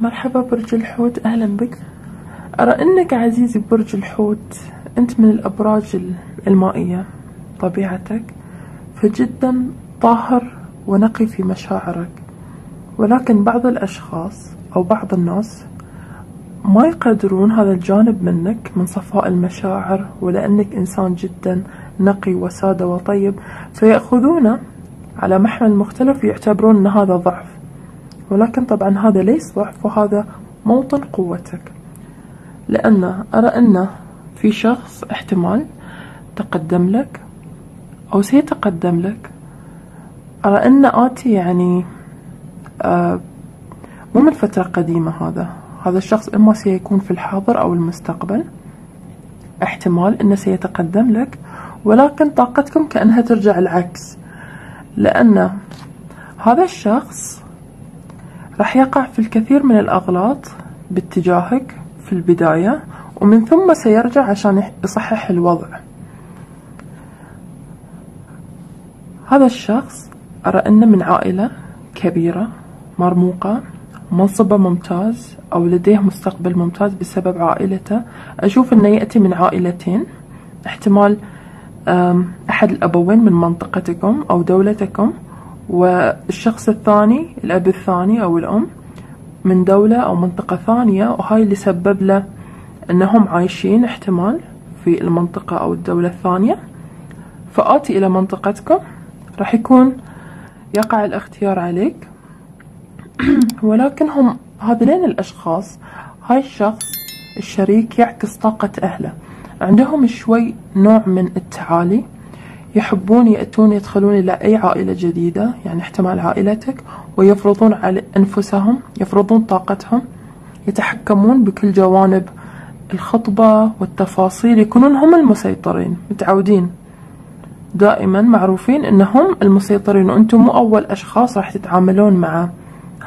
مرحبا برج الحوت أهلا بك. أرى أنك عزيزي برج الحوت. أنت من الأبراج المائية طبيعتك. فجدا طاهر ونقي في مشاعرك. ولكن بعض الأشخاص أو بعض الناس ما يقدرون هذا الجانب منك من صفاء المشاعر ولأنك إنسان جدا نقي وسادة وطيب. فيأخذونه على محمل مختلف يعتبرون أن هذا ضعف. ولكن طبعا هذا ليس ضعف وهذا موطن قوتك. لأن أرى أن في شخص احتمال تقدم لك أو سيتقدم لك. أرى أن آتي يعني آه مو من فترة قديمة هذا. هذا الشخص إما سيكون في الحاضر أو المستقبل. احتمال أنه سيتقدم لك ولكن طاقتكم كأنها ترجع العكس. لأن هذا الشخص راح يقع في الكثير من الأغلاط باتجاهك في البداية ومن ثم سيرجع عشان يصحح الوضع. هذا الشخص أرى أنه من عائلة كبيرة مرموقة منصبة ممتاز أو لديه مستقبل ممتاز بسبب عائلته. أشوف أنه يأتي من عائلتين احتمال أحد الأبوين من منطقتكم أو دولتكم. والشخص الثاني الأب الثاني أو الأم من دولة أو منطقة ثانية وهاي اللي سبب له أنهم عايشين احتمال في المنطقة أو الدولة الثانية. فآتي إلى منطقتكم راح يكون يقع الاختيار عليك. ولكن هم هذين الأشخاص هاي الشخص الشريك يعكس طاقة أهله. عندهم شوي نوع من التعالي. يحبون يأتون يدخلون إلى أي عائلة جديدة يعني احتمال عائلتك ويفرضون على أنفسهم يفرضون طاقتهم يتحكمون بكل جوانب الخطبة والتفاصيل يكونون هم المسيطرين متعودين. دائما معروفين إنهم المسيطرين وأنتم مو أول أشخاص راح تتعاملون مع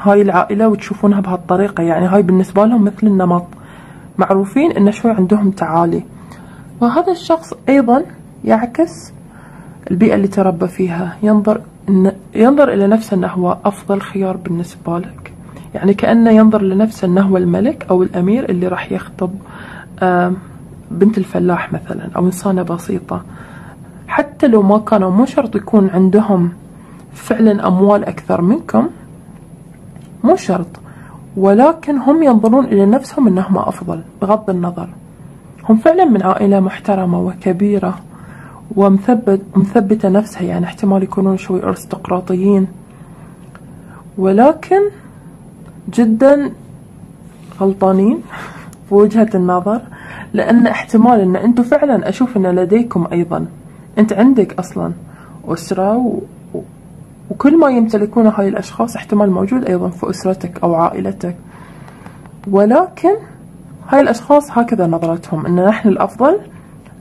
هاي العائلة وتشوفونها بهالطريقة. يعني هاي بالنسبة لهم مثل النمط. معروفين إن شوي عندهم تعالي. وهذا الشخص أيضا يعكس البيئة اللي تربى فيها. ينظر ينظر إلى نفسه أنه هو أفضل خيار بالنسبة لك. يعني كأنه ينظر لنفسه أنه هو الملك أو الأمير اللي راح يخطب بنت الفلاح مثلا أو إنسانة بسيطة. حتى لو ما كانوا مو شرط يكون عندهم فعلا أموال أكثر منكم مو شرط. ولكن هم ينظرون إلى نفسهم أنهم أفضل بغض النظر. هم فعلا من عائلة محترمة وكبيرة. ومثبت مثبتة نفسها يعني احتمال يكونون شوي أرستقراطيين. ولكن جدا غلطانين في وجهة النظر لأن احتمال أن أنتم فعلا أشوف أن لديكم أيضا. أنت عندك أصلا أسرة و... وكل ما يمتلكونه هاي الأشخاص احتمال موجود أيضا في أسرتك أو عائلتك. ولكن هاي الأشخاص هكذا نظرتهم أن نحن الأفضل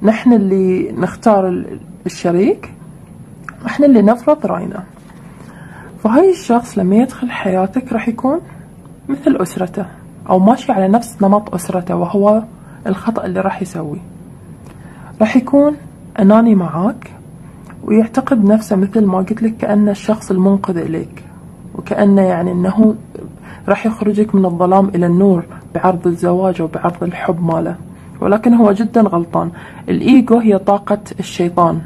نحن اللي نختار الشريك نحن اللي نفرض رأينا. فهاي الشخص لما يدخل حياتك راح يكون مثل أسرته أو ماشي على نفس نمط أسرته وهو الخطأ اللي راح يسويه راح يكون أناني معاك ويعتقد نفسه مثل ما قلت لك كأنه الشخص المنقذ إليك. وكأنه يعني أنه راح يخرجك من الظلام إلى النور بعرض الزواج وبعرض الحب ماله. ولكن هو جدا غلطان. الإيجو هي طاقة الشيطان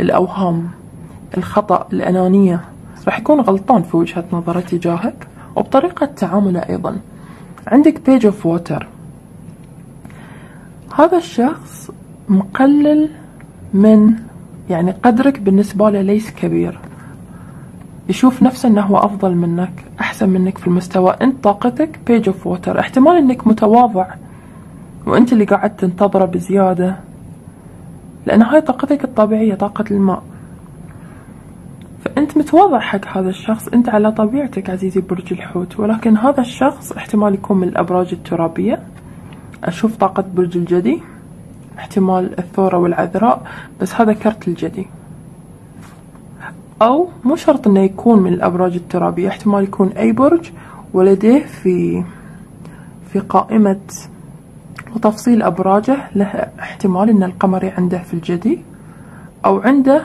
الأوهام الخطأ الأنانية. راح يكون غلطان في وجهة نظره تجاهك وبطريقة تعامله أيضا. عندك Page of Water هذا الشخص مقلل من يعني قدرك بالنسبة له ليس كبير. يشوف نفسه إنه هو أفضل منك أحسن منك في المستوى. انت طاقتك Page of Water احتمال إنك متواضع. وأنت اللي قاعد تنتظره بزيادة. لأن هاي طاقتك الطبيعية طاقة الماء. فأنت متواضع حق هذا الشخص. أنت على طبيعتك عزيزي برج الحوت. ولكن هذا الشخص احتمال يكون من الأبراج الترابية. أشوف طاقة برج الجدي احتمال الثورة والعذراء بس هذا كرت الجدي. أو مو شرط إنه يكون من الأبراج الترابية احتمال يكون أي برج ولديه في في قائمة وتفصيل أبراجه له احتمال إن القمري عنده في الجدي أو عنده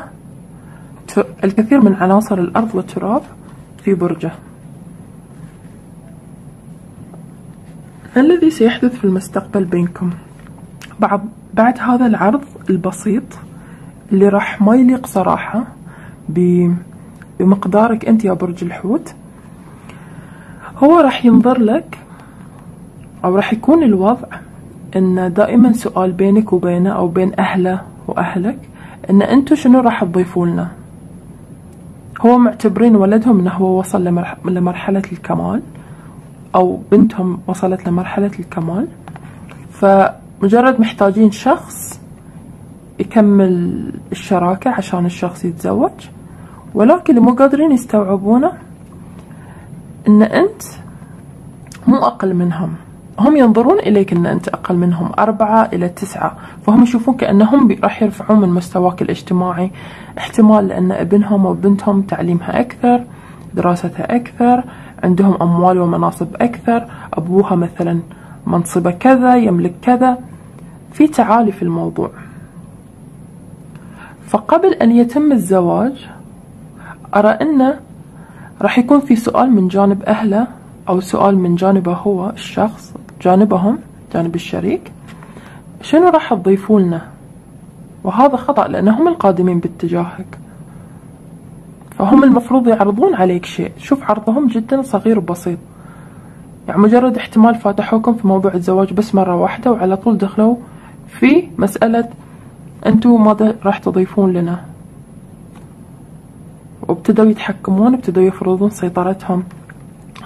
الكثير من عناصر الأرض والتراب في برجه. ما الذي سيحدث في المستقبل بينكم. بعد بعد هذا العرض البسيط اللي راح ما يليق صراحة بمقدارك أنت يا برج الحوت هو راح ينظر لك أو راح يكون الوضع إن دائما سؤال بينك وبينه أو بين أهله وأهلك إن أنتوا شنو راح تضيفوا لنا؟ هو معتبرين ولدهم إنه هو وصل لمرحلة الكمال أو بنتهم وصلت لمرحلة الكمال. فمجرد محتاجين شخص يكمل الشراكة عشان الشخص يتزوج. ولكن مو قادرين يستوعبونه إن أنت مو أقل منهم. هم ينظرون إليك إن أنت أقل منهم أربعة إلى تسعة فهم يشوفون كأنهم راح يرفعون من مستواك الاجتماعي. احتمال لأن ابنهم أو بنتهم تعليمها أكثر دراستها أكثر عندهم أموال ومناصب أكثر أبوها مثلا منصبة كذا يملك كذا. في تعالي في الموضوع. فقبل أن يتم الزواج أرى أنه راح يكون في سؤال من جانب أهله أو سؤال من جانبه هو الشخص. جانبهم جانب الشريك. شنو راح تضيفوا لنا؟ وهذا خطأ لأنهم القادمين باتجاهك. فهم المفروض يعرضون عليك شيء. شوف عرضهم جدا صغير وبسيط. يعني مجرد احتمال فاتحوكم في موضوع الزواج بس مرة واحدة وعلى طول دخلوا في مسألة أنتوا ماذا راح تضيفون لنا. وابتدوا يتحكمون ابتدوا يفرضون سيطرتهم.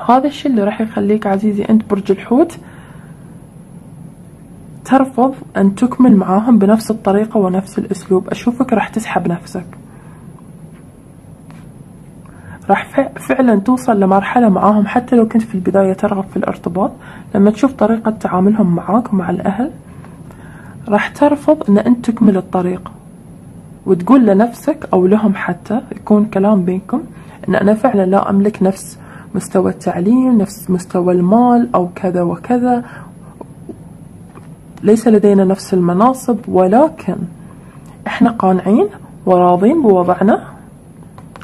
هذا الشيء اللي راح يخليك عزيزي أنت برج الحوت. ترفض أن تكمل معاهم بنفس الطريقة ونفس الأسلوب. أشوفك راح تسحب نفسك. راح فعلا توصل لمرحلة معاهم. حتى لو كنت في البداية ترغب في الارتباط لما تشوف طريقة تعاملهم معاك ومع الأهل راح ترفض إن أنت تكمل الطريق. وتقول لنفسك أو لهم حتى يكون كلام بينكم إن أنا فعلا لا أملك نفس مستوى التعليم نفس مستوى المال أو كذا وكذا ليس لدينا نفس المناصب ولكن إحنا قانعين وراضين بوضعنا.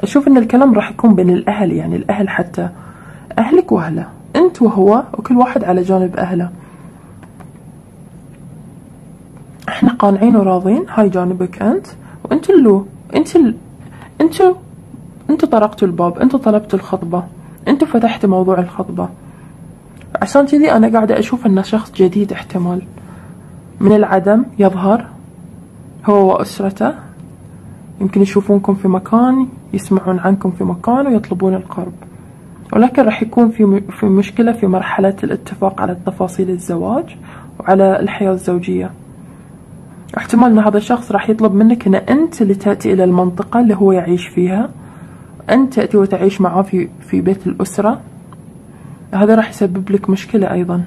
أشوف إن الكلام راح يكون بين الأهل يعني الأهل حتى. أهلك واهله أنت وهو وكل واحد على جانب أهله. إحنا قانعين وراضين. هاي جانبك أنت. وأنت اللو أنت ال... انتو انتو طرقتوا الباب انتو طلبتوا الخطبة انتو فتحتوا موضوع الخطبة. عشان كذي أنا قاعدة أشوف إنه شخص جديد احتمال. من العدم يظهر هو وأسرته. يمكن يشوفونكم في مكان يسمعون عنكم في مكان ويطلبون القرب. ولكن راح يكون في في مشكلة في مرحلة الاتفاق على تفاصيل الزواج وعلى الحياة الزوجية. احتمال إن هذا الشخص راح يطلب منك إن أنت اللي تأتي إلى المنطقة اللي هو يعيش فيها. أنت تأتي وتعيش معه في, في بيت الأسرة. هذا راح يسبب لك مشكلة أيضا.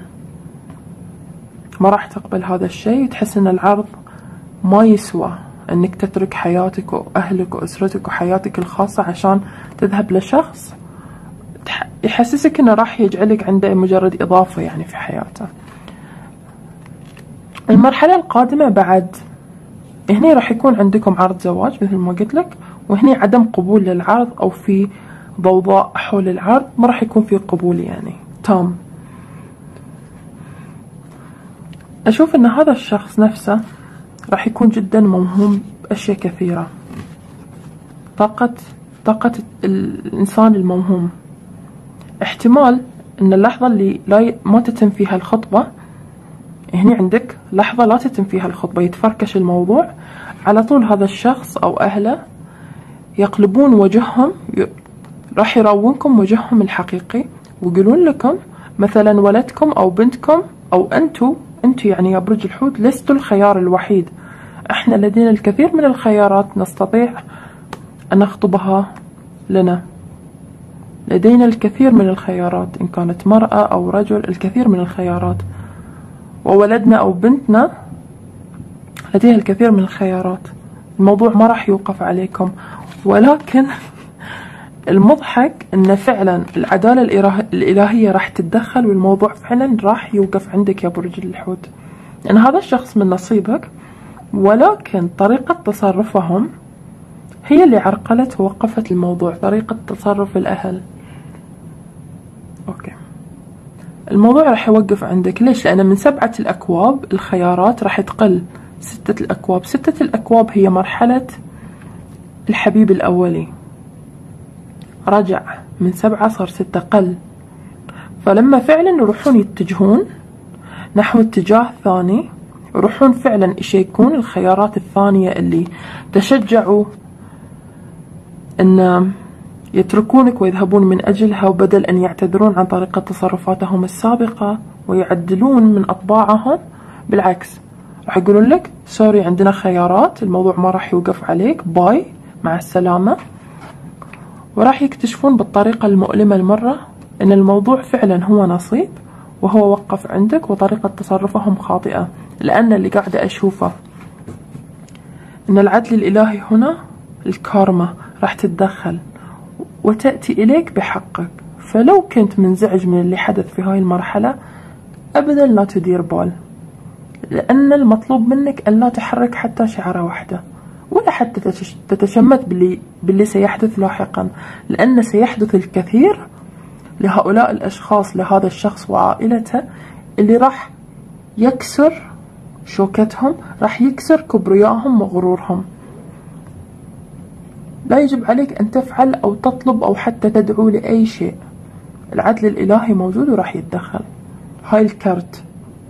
ما راح تقبل هذا الشيء وتحس إن العرض ما يسوى إنك تترك حياتك وأهلك وأسرتك وحياتك الخاصة عشان تذهب لشخص يحسسك إنه راح يجعلك عنده مجرد إضافة يعني في حياته. المرحلة القادمة بعد هنا راح يكون عندكم عرض زواج مثل ما قلت لك وهنا عدم قبول للعرض أو في ضوضاء حول العرض ما راح يكون في قبول يعني تام. أشوف أن هذا الشخص نفسه راح يكون جدا موهوم بأشياء كثيرة. طاقة طاقة الإنسان الموهوم. احتمال أن اللحظة اللي لا ما تتم فيها الخطبة هنا عندك لحظة لا تتم فيها الخطبة يتفركش الموضوع. على طول هذا الشخص أو أهله يقلبون وجههم راح يراونكم وجههم الحقيقي ويقولون لكم مثلا ولدكم أو بنتكم أو أنتوا أنتوا يعني يا برج الحوت لستوا الخيار الوحيد. إحنا لدينا الكثير من الخيارات نستطيع أن نخطبها لنا. لدينا الكثير من الخيارات إن كانت مرأة أو رجل الكثير من الخيارات. وولدنا أو بنتنا لديها الكثير من الخيارات. الموضوع ما راح يوقف عليكم ولكن المضحك إن فعلا العدالة الإلهية راح تتدخل والموضوع فعلا راح يوقف عندك يا برج الحوت. لأن هذا الشخص من نصيبك ولكن طريقة تصرفهم هي اللي عرقلت ووقفت الموضوع طريقة تصرف الأهل. أوكي. الموضوع راح يوقف عندك. ليش؟ لأن من سبعة الأكواب الخيارات راح تقل. ستة الأكواب. ستة الأكواب هي مرحلة الحبيب الأولي. رجع من سبعة صار ستة قل. فلما فعلا يروحون يتجهون نحو اتجاه ثاني يروحون فعلا يشيكون الخيارات الثانية اللي تشجعوا إن يتركونك ويذهبون من أجلها وبدل أن يعتذرون عن طريقة تصرفاتهم السابقة ويعدلون من أطباعهم. بالعكس راح يقولون لك سوري عندنا خيارات الموضوع ما راح يوقف عليك. باي مع السلامة. وراح يكتشفون بالطريقة المؤلمة المرة أن الموضوع فعلا هو نصيب وهو وقف عندك وطريقة تصرفهم خاطئة لأن اللي قاعدة أشوفه أن العدل الإلهي هنا الكارما راح تتدخل وتأتي إليك بحقك. فلو كنت منزعج من اللي حدث في هاي المرحلة أبدا لا تدير بال لأن المطلوب منك أن لا تحرك حتى شعرة واحدة. ولا حتى تتشمت باللي, باللي سيحدث لاحقا. لأن سيحدث الكثير لهؤلاء الأشخاص لهذا الشخص وعائلته اللي راح يكسر شوكتهم راح يكسر كبريائهم وغرورهم. لا يجب عليك أن تفعل أو تطلب أو حتى تدعو لأي شيء. العدل الإلهي موجود وراح يتدخل. هاي الكرت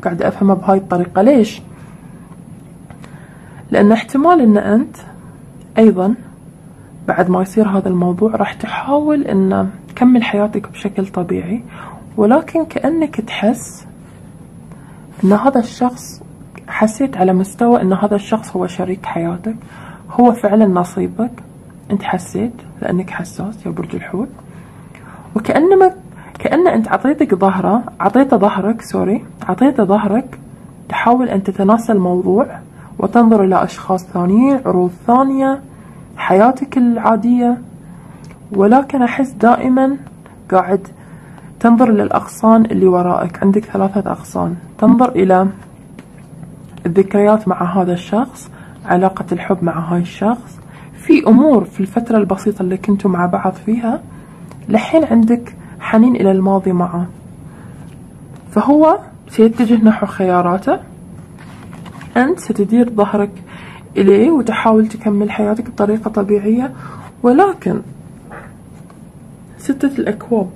قاعد أفهمها بهاي الطريقة. ليش؟ لأن احتمال أن أنت أيضا بعد ما يصير هذا الموضوع راح تحاول أن تكمل حياتك بشكل طبيعي ولكن كأنك تحس أن هذا الشخص حسيت على مستوى أن هذا الشخص هو شريك حياتك هو فعلا نصيبك أنت حسيت لأنك حساس يا برج الحوت وكأنما كأن أنت عطيتك ظهرة عطيته ظهرك سوري عطيته ظهرك تحاول أن تتناسى الموضوع وتنظر إلى أشخاص ثانيين عروض ثانية حياتك العادية. ولكن أحس دائما قاعد تنظر للأغصان اللي وراءك عندك ثلاثة أغصان. تنظر إلى الذكريات مع هذا الشخص علاقة الحب مع هاي الشخص. في أمور في الفترة البسيطة اللي كنتوا مع بعض فيها لحين عندك حنين إلى الماضي معه. فهو سيتجه نحو خياراته. أنت ستدير ظهرك إليه وتحاول تكمل حياتك بطريقة طبيعية ولكن ستة الأكواب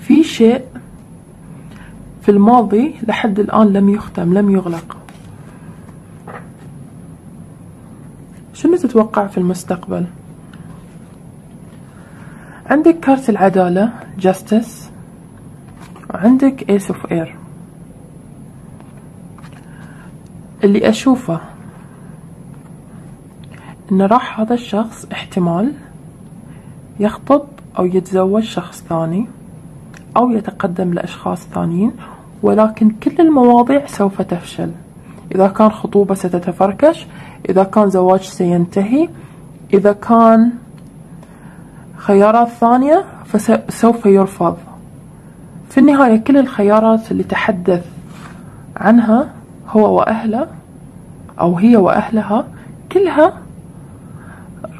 في شيء في الماضي لحد الآن لم يختم لم يغلق. شنو تتوقع في المستقبل؟ عندك كارت العدالة Justice وعندك Ace of Air اللي أشوفه. إن راح هذا الشخص احتمال يخطب أو يتزوج شخص ثاني أو يتقدم لأشخاص ثانيين ولكن كل المواضيع سوف تفشل. إذا كان خطوبة ستتفركش إذا كان زواج سينتهي إذا كان خيارات ثانية فسوف يرفض. في النهاية كل الخيارات اللي تحدث عنها هو وأهله أو هي وأهلها كلها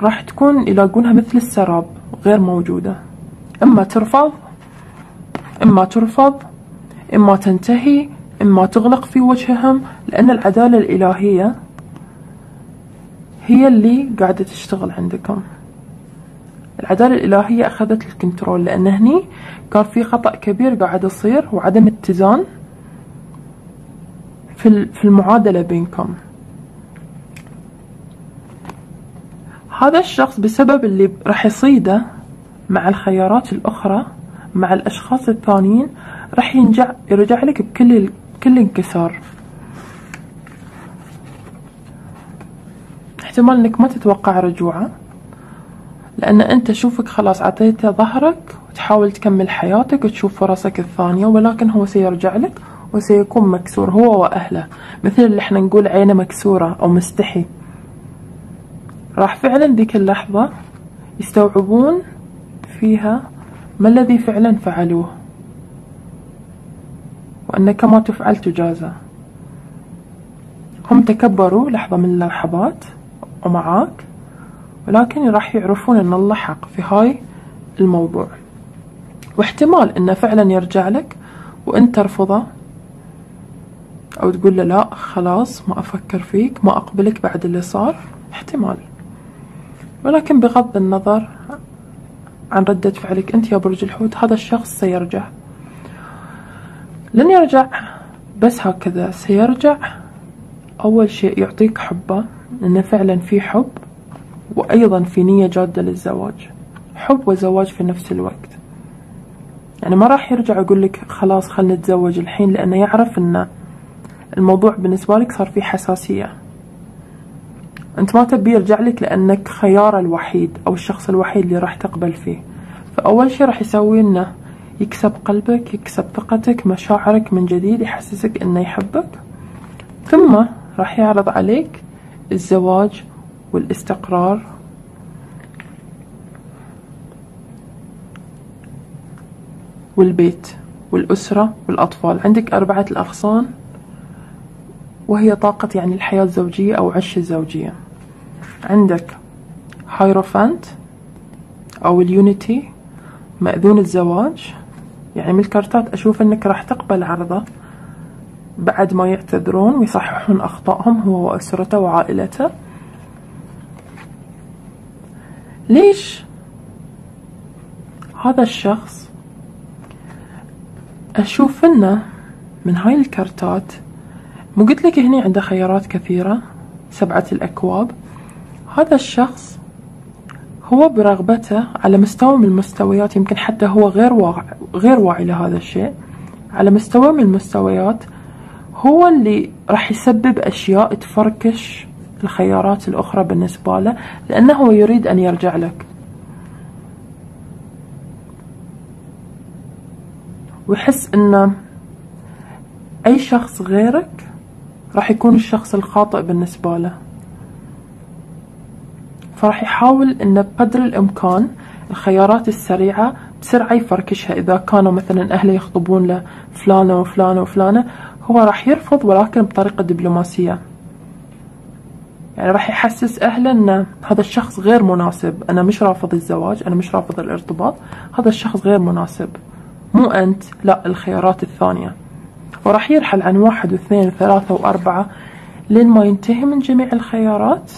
راح تكون يلاقونها مثل السراب غير موجودة. إما ترفض إما ترفض إما تنتهي إما تغلق في وجههم لأن العدالة الإلهية هي اللي قاعدة تشتغل عندكم. العدالة الإلهية أخذت الكنترول لأن هني كان في خطأ كبير قاعد يصير وعدم اتزان. في المعادلة بينكم. هذا الشخص بسبب اللي راح يصيده مع الخيارات الأخرى مع الأشخاص الثانيين راح ينجع يرجع لك بكل كل انكسار. احتمال إنك ما تتوقع رجوعه لأن أنت شوفك خلاص عطيته ظهرك وتحاول تكمل حياتك وتشوف فرصك الثانية ولكن هو سيرجع لك. وسيكون مكسور هو وأهله. مثل اللي إحنا نقول عينه مكسورة أو مستحي. راح فعلا ذيك اللحظة يستوعبون فيها ما الذي فعلا فعلوه. وأنك ما تفعل تجازى. هم تكبروا لحظة من اللحظات ومعاك ولكن راح يعرفون أن الله حق في هاي الموضوع. واحتمال أنه فعلا يرجع لك وأنت ترفضه أو تقول له لا خلاص ما أفكر فيك ما أقبلك بعد اللي صار. احتمال. ولكن بغض النظر عن ردة فعلك أنت يا برج الحوت هذا الشخص سيرجع. لن يرجع بس هكذا سيرجع. أول شيء يعطيك حبه لأنه فعلا في حب وأيضا في نية جادة للزواج. حب وزواج في نفس الوقت. يعني ما راح يرجع يقول لك خلاص خلنا نتزوج الحين لأنه يعرف أن الموضوع بالنسبة لك صار فيه حساسية. أنت ما تبي يرجع لك لأنك خيار الوحيد أو الشخص الوحيد اللي راح تقبل فيه. فأول شيء راح يسوي إنه يكسب قلبك يكسب ثقتك مشاعرك من جديد يحسسك إنه يحبك. ثم راح يعرض عليك الزواج والاستقرار. والبيت والأسرة والأطفال. عندك أربعة الأغصان. وهي طاقة يعني الحياة الزوجية أو عش الزوجية. عندك هايروفانت أو اليونيتي مأذون الزواج. يعني من الكارتات أشوف أنك راح تقبل عرضه بعد ما يعتذرون ويصححون أخطائهم هو وأسرته وعائلته. ليش هذا الشخص أشوف إنه من هاي الكارتات مو قلت لك هني عنده خيارات كثيرة؟ سبعة الأكواب. هذا الشخص هو برغبته على مستوى من المستويات يمكن حتى هو غير واعي غير واعي لهذا الشيء. على مستوى من المستويات هو اللي راح يسبب أشياء تفركش الخيارات الأخرى بالنسبة له لأنه هو يريد أن يرجع لك. ويحس أنه أي شخص غيرك راح يكون الشخص الخاطئ بالنسبة له. فراح يحاول أنه بقدر الإمكان الخيارات السريعة بسرعة يفركشها. إذا كانوا مثلا أهله يخطبون له فلانة وفلانة وفلانة هو راح يرفض ولكن بطريقة دبلوماسية. يعني راح يحسس أهله أن هذا الشخص غير مناسب. أنا مش رافض الزواج أنا مش رافض الارتباط. هذا الشخص غير مناسب. مو أنت لا الخيارات الثانية. وراح يرحل عن واحد واثنين وثلاثة وأربعة لين ما ينتهي من جميع الخيارات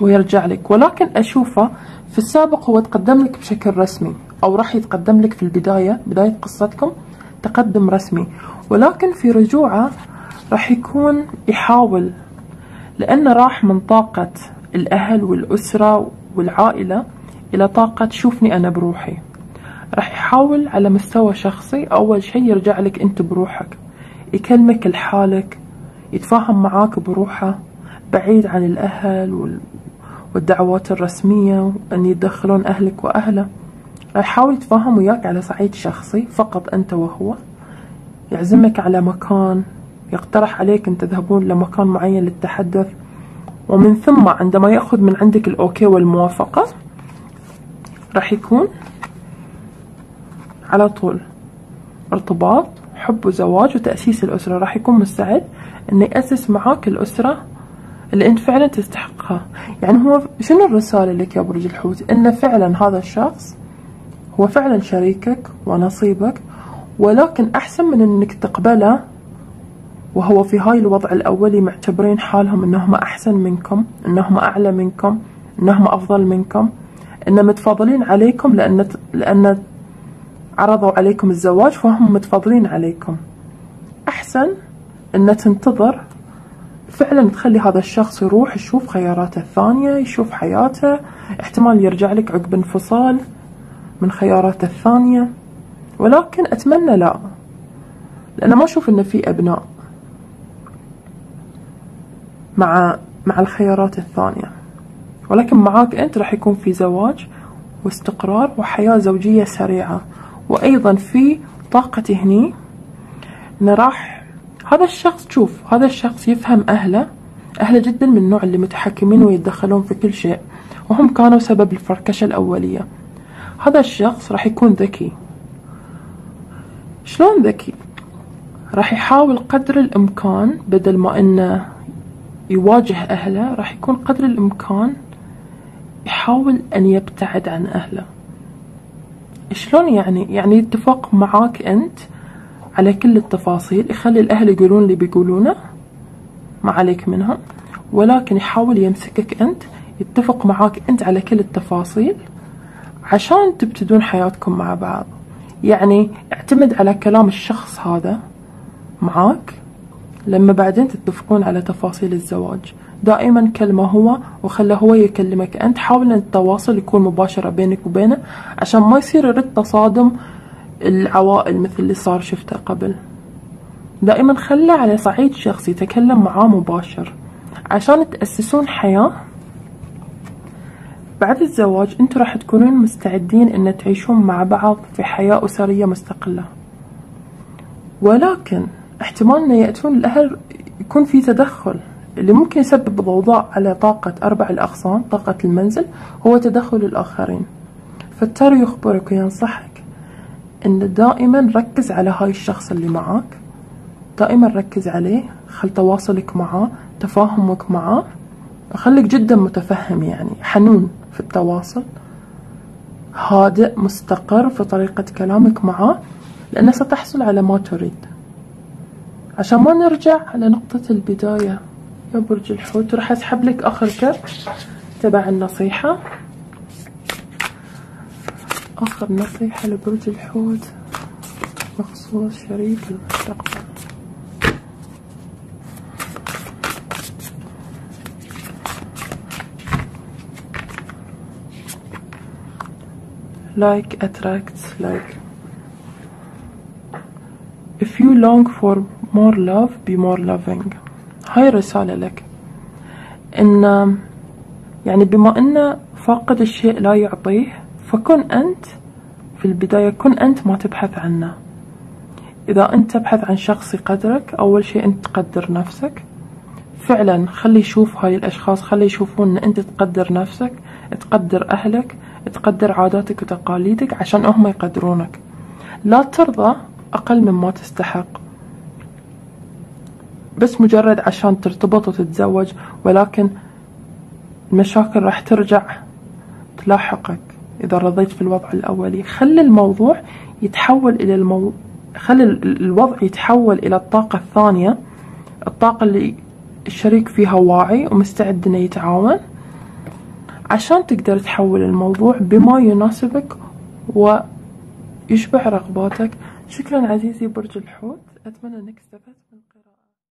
ويرجع لك. ولكن أشوفه في السابق هو تقدم لك بشكل رسمي أو راح يتقدم لك في البداية بداية قصتكم تقدم رسمي. ولكن في رجوعه راح يكون يحاول لأنه راح من طاقة الأهل والأسرة والعائلة إلى طاقة شوفني أنا بروحي. راح يحاول على مستوى شخصي. أول شيء يرجع لك أنت بروحك يكلمك لحالك يتفاهم معاك بروحه بعيد عن الأهل والدعوات الرسمية أن يتدخلون أهلك وأهله. راح يحاول يتفاهم وياك على صعيد شخصي فقط أنت وهو. يعزمك على مكان يقترح عليك أن تذهبون لمكان معين للتحدث. ومن ثم عندما يأخذ من عندك الأوكي والموافقة راح يكون على طول. ارتباط حب وزواج وتأسيس الأسرة. راح يكون مستعد أنه يأسس معاك الأسرة اللي أنت فعلا تستحقها. يعني هو شنو الرسالة لك يا برج الحوت؟ أن فعلا هذا الشخص هو فعلا شريكك ونصيبك ولكن أحسن من أنك تقبله وهو في هاي الوضع الأولي معتبرين حالهم أنهم أحسن منكم أنهم أعلى منكم أنهم أفضل منكم أن متفاضلين عليكم لأن لأن عرضوا عليكم الزواج فهم متفاضلين عليكم. أحسن أن تنتظر فعلا تخلي هذا الشخص يروح يشوف خياراته الثانية يشوف حياته. احتمال يرجع لك عقب انفصال من خياراته الثانية. ولكن أتمنى لا لأن ما أشوف إن في أبناء مع مع الخيارات الثانية. ولكن معاك أنت راح يكون في زواج واستقرار وحياة زوجية سريعة. وأيضا في طاقة هني. إنه راح هذا الشخص شوف هذا الشخص يفهم أهله. أهله جدا من النوع اللي متحكمين ويتدخلون في كل شيء وهم كانوا سبب الفركشة الأولية. هذا الشخص راح يكون ذكي. شلون ذكي؟ راح يحاول قدر الإمكان بدل ما إنه يواجه أهله راح يكون قدر الإمكان يحاول أن يبتعد عن أهله. شلون يعني؟ يعني يتفق معاك أنت على كل التفاصيل يخلي الأهل يقولون اللي بيقولونه ما عليك منهم. ولكن يحاول يمسكك أنت يتفق معاك أنت على كل التفاصيل عشان تبتدون حياتكم مع بعض. يعني اعتمد على كلام الشخص هذا معاك لما بعدين تتفقون على تفاصيل الزواج. دائما كلمة هو وخله هو يكلمك. أنت حاول أن التواصل يكون مباشرة بينك وبينه عشان ما يصير يرد تصادم العوائل مثل اللي صار شفته قبل. دائما خله على صعيد شخصي تكلم معاه مباشر عشان تأسسون حياة. بعد الزواج أنتوا راح تكونون مستعدين إن تعيشون مع بعض في حياة أسرية مستقلة. ولكن احتمال ان يأتون الأهل يكون في تدخل. اللي ممكن يسبب ضوضاء على طاقة أربع الأغصان طاقة المنزل هو تدخل الآخرين. فالتارو يخبرك وينصحك إن دائما ركز على هاي الشخص اللي معاك. دائما ركز عليه خل تواصلك معاه تفاهمك معاه. خليك جدا متفهم يعني حنون في التواصل. هادئ مستقر في طريقة كلامك معاه لأنه ستحصل على ما تريد. عشان ما نرجع على نقطة البداية. برج الحوت راح أسحب لك آخر كرت تبع النصيحة. آخر نصيحة لبرج الحوت. بخصوص شريك المستقبل. Like attracts like. If you long for more love be more loving. هاي الرسالة لك. إن يعني بما إن فاقد الشيء لا يعطيه فكن أنت في البداية كن أنت ما تبحث عنه. إذا أنت تبحث عن شخص يقدرك أول شيء أنت تقدر نفسك. فعلا خلي يشوف هاي الأشخاص خلي يشوفون أن أنت تقدر نفسك تقدر أهلك تقدر عاداتك وتقاليدك عشان هم يقدرونك. لا ترضى أقل مما تستحق. بس مجرد عشان ترتبط وتتزوج ولكن المشاكل راح ترجع تلاحقك. إذا رضيت في الوضع الأولي خلي الموضوع يتحول إلى المو... خلي الوضع يتحول إلى الطاقة الثانية. الطاقة اللي الشريك فيها واعي ومستعد إنه يتعاون. عشان تقدر تحول الموضوع بما يناسبك ويشبع رغباتك. شكرا عزيزي برج الحوت. أتمنى أنك استفدت.